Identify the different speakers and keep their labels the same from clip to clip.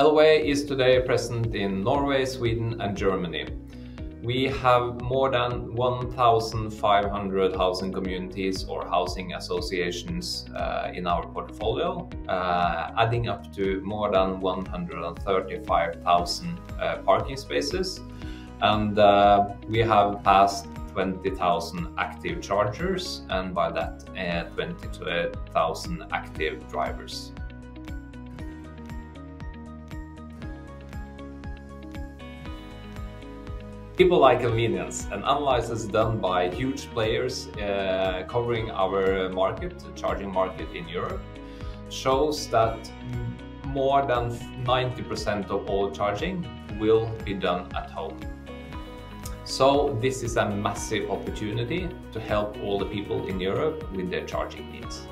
Speaker 1: Elaway is today present in Norway, Sweden and Germany. We have more than 1,500 housing communities or housing associations uh, in our portfolio, uh, adding up to more than 135,000 uh, parking spaces. And uh, we have passed 20,000 active chargers and by that uh, 20,000 active drivers. People like convenience. An analysis done by huge players uh, covering our market, charging market in Europe, shows that more than 90% of all charging will be done at home. So this is a massive opportunity to help all the people in Europe with their charging needs.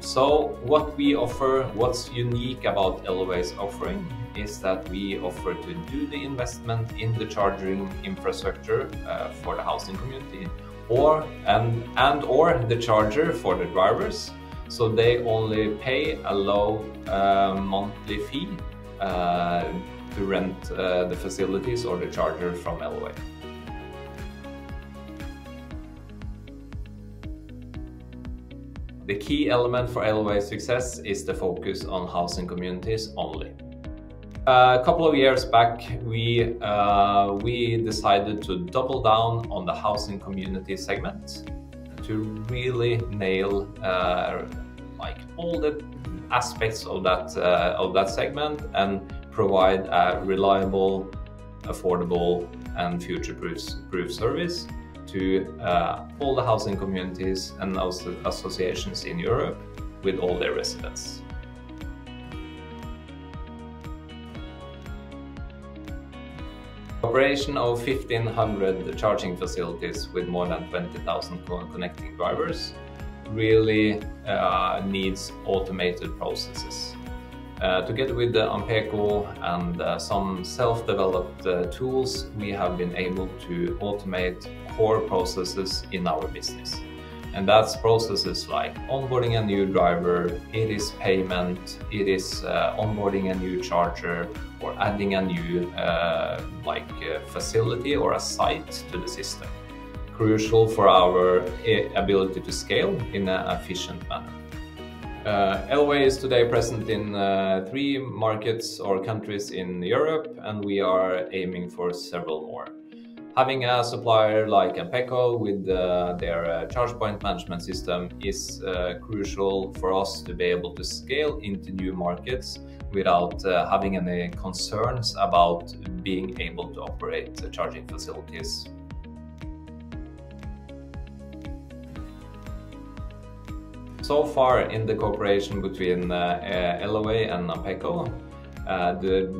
Speaker 1: So what we offer, what's unique about Elaway's offering is that we offer to do the investment in the charging infrastructure uh, for the housing community or and, and or the charger for the drivers so they only pay a low uh, monthly fee uh, to rent uh, the facilities or the charger from Elaway. The key element for Elaway's success is the focus on housing communities only. A couple of years back, we, uh, we decided to double down on the housing community segment to really nail uh, like all the aspects of that, uh, of that segment and provide a reliable, affordable and future-proof service to uh, all the housing communities and also associations in Europe with all their residents. Operation of 1500 charging facilities with more than 20,000 connecting drivers really uh, needs automated processes. Uh, together with the Ampeco and uh, some self-developed uh, tools, we have been able to automate core processes in our business. And that's processes like onboarding a new driver, it is payment, it is uh, onboarding a new charger, or adding a new uh, like uh, facility or a site to the system. Crucial for our ability to scale in an efficient manner. Uh, Elaway is today present in uh, three markets or countries in Europe, and we are aiming for several more. Having a supplier like Ampeco with uh, their uh, charge point management system is uh, crucial for us to be able to scale into new markets without uh, having any concerns about being able to operate the charging facilities So far in the cooperation between uh, uh Elaway and Ampeco, uh, the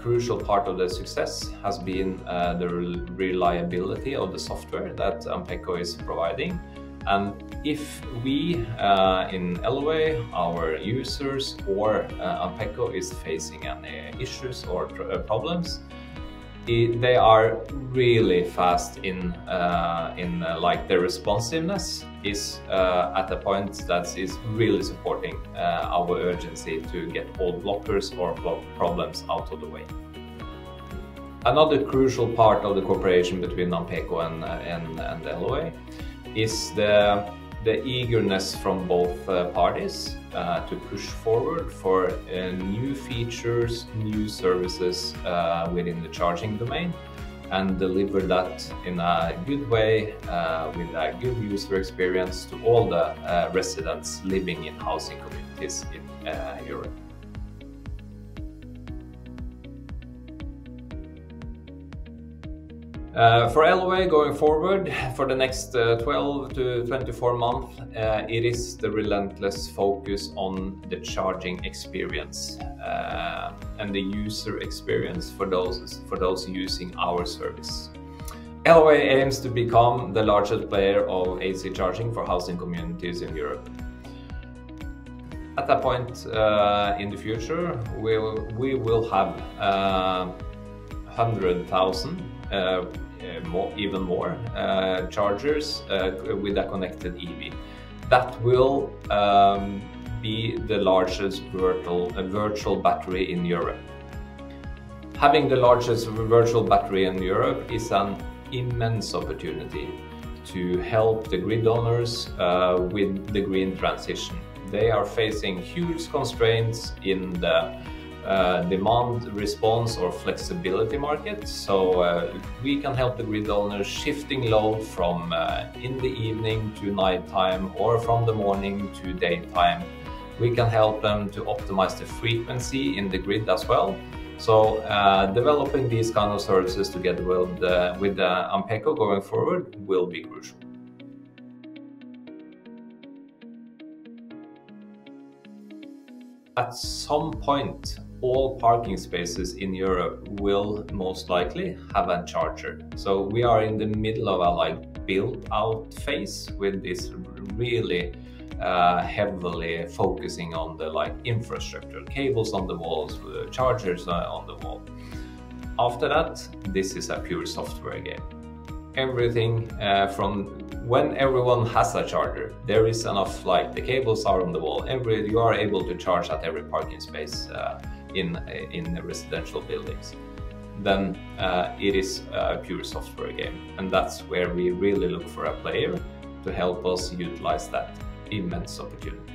Speaker 1: crucial part of the success has been uh, the reliability of the software that Ampeco is providing. And if we uh, in Elaway, our users or uh, Ampeco is facing any issues or problems, it, they are really fast in uh, in uh, like their responsiveness is uh, at a point that is really supporting uh, our urgency to get all blockers or problems out of the way. Another crucial part of the cooperation between Ampeco and, uh, and, and Elaway is the the eagerness from both uh, parties uh, to push forward for uh, new features, new services uh, within the charging domain and deliver that in a good way uh, with a good user experience to all the uh, residents living in housing communities in Europe. For Elaway going forward, for the next uh, 12 to 24 months, uh, it is the relentless focus on the charging experience uh, and the user experience for those, for those using our service. Elaway aims to become the largest player of AC charging for housing communities in Europe. At that point uh, in the future, we will, we will have 100,000 uh, uh, more, even more uh, chargers uh, with a connected EV. That will um, be the largest virtual, virtual battery in Europe. Having the largest virtual battery in Europe is an immense opportunity to help the grid owners uh, with the green transition. They are facing huge constraints in the demand response or flexibility market. So uh, we can help the grid owners shifting load from uh, in the evening to nighttime or from the morning to daytime. We can help them to optimize the frequency in the grid as well. So uh, developing these kind of services together with, uh, with uh, Ampeco going forward will be crucial. At some point, all parking spaces in Europe will most likely have a charger. So we are in the middle of a like build out phase with this really uh, heavily focusing on the like infrastructure, cables on the walls, uh, chargers uh, on the wall. After that, this is a pure software game. Everything uh, from when everyone has a charger, there is enough like the cables are on the wall. Every you are able to charge at every parking space uh, in in residential buildings. Then uh, it is a pure software game, and that's where we really look for a player to help us utilize that immense opportunity.